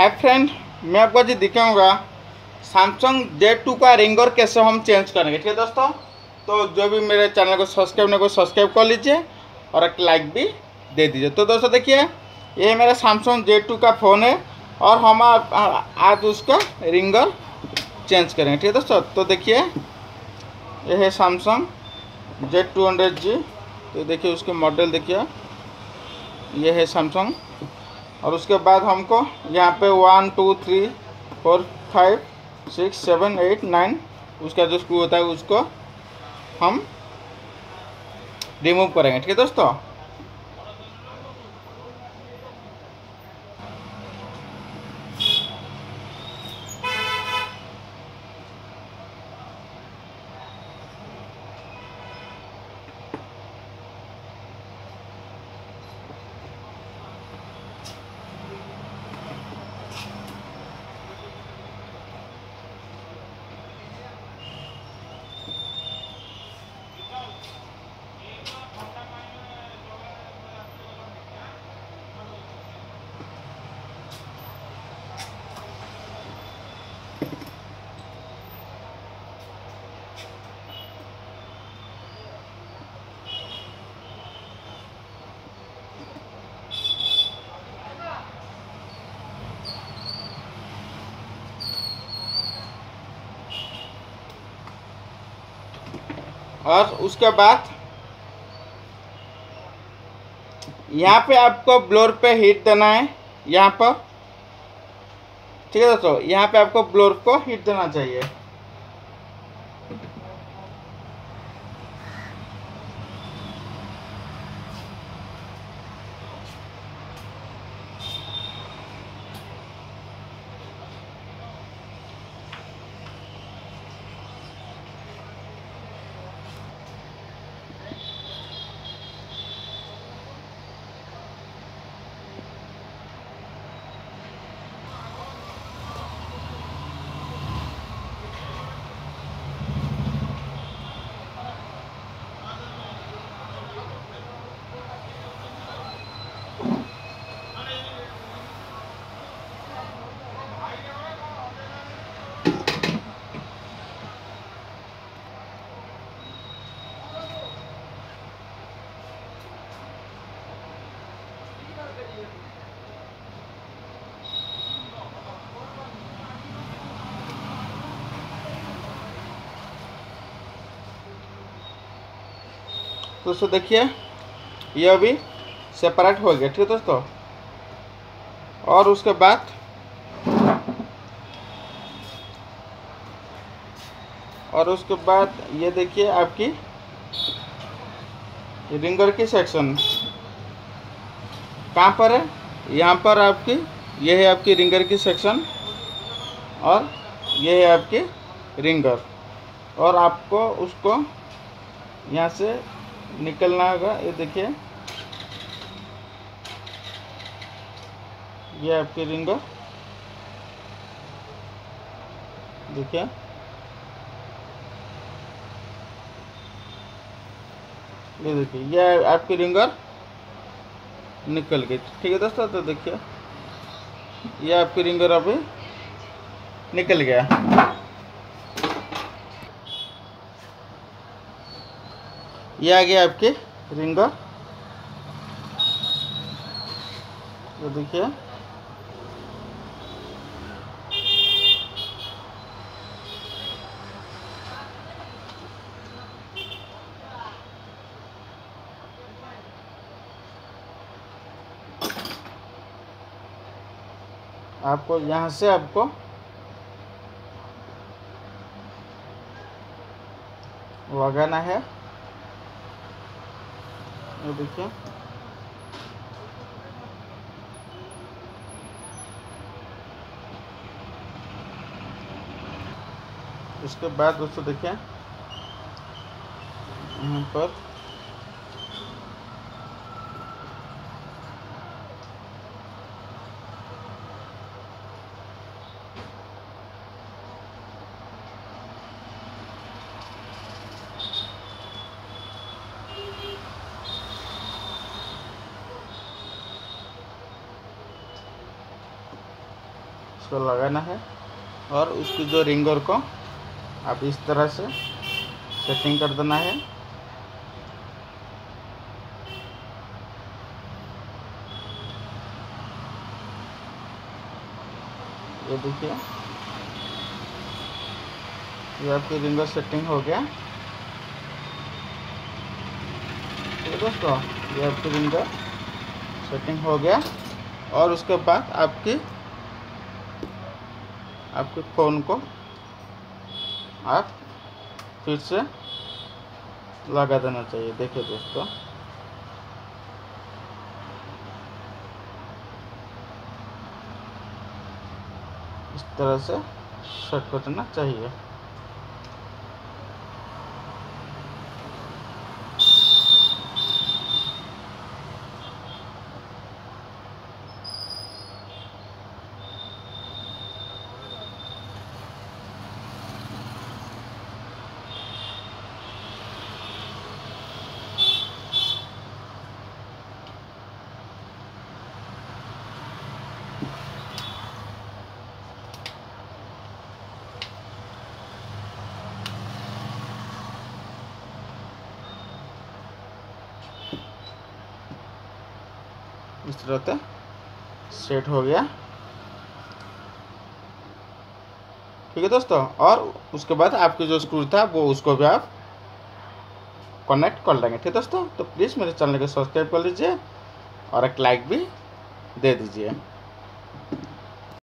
Hi friend मैं आपको आज दिखाऊँगा सैमसंग जे टू का रिंगर कैसे हम चेंज करेंगे, ठीक है दोस्तों? तो जो भी मेरे चैनल को सब्सक्राइब नहीं को सब्सक्राइब कर लीजिए और एक लाइक भी दे दीजिए। तो दोस्तों देखिए, ये मेरा सैमसंग जे टू का फ़ोन है और हम आज उसका रिंगर चेंज करेंगे, ठीक है दोस्तों? तो देखिए, ये है Samsung Z two hundred G तो देखिए उसके मॉडल देखिए। ये है सैमसंग और उसके बाद हमको यहाँ पे one two three four five six seven eight nine उसका जो स्क्रू होता है उसको हम रिमूव करेंगे। ठीक है दोस्तों? और उसके बाद यहाँ पे आपको ब्लोर पे हीट देना है, यहाँ पर। ठीक है दोस्तों, यहाँ पे आपको ब्लोर को हीट देना चाहिए। दोस्तों देखिए, ये अभी सेपरेट हो गया, ठीक है दोस्तों? और उसके बाद और उसके बाद ये देखिए आपकी रिंगर की सेक्शन कहाँ पर है? यहाँ पर आपकी, ये है आपकी रिंगर की सेक्शन और ये है आपकी रिंगर। और आपको उसको यहाँ से निकलना होगा, ये देखिए। ये आपकी रिंगर देखिए। ये देखिए, ये आपकी रिंगर निकल गई। ठीक है दोस्तों तो देखिए। ये आपकी रिंगर अभी निकल गया। ये आ गया आपके रिंगर ये देखिए। आपको यहाँ से आपको लगाना है। ये देखिए। इसके बाद दोस्तों देखिए। यहाँ पर इसको लगाना है और उसकी जो रिंगर को आप इस तरह से सेटिंग कर देना है। ये देखिए। ये आपकी रिंगर सेटिंग हो गया। है दोस्तों, ये आपकी रिंगर सेटिंग हो गया और उसके बाद आपकी आपके फ़ोन को आप फिर से लगा देना चाहिए। देखिए दोस्तों। इस तरह से सेट करना चाहिए। इस तरह से सेट हो गया। ठीक है दोस्तों, और उसके बाद आपके जो स्क्रू था, वो उसको भी आप कनेक्ट कर लेंगे। ठीक है दोस्तों तो प्लीज़ मेरे चैनल को सब्सक्राइब कर लीजिए और एक लाइक भी दे दीजिए।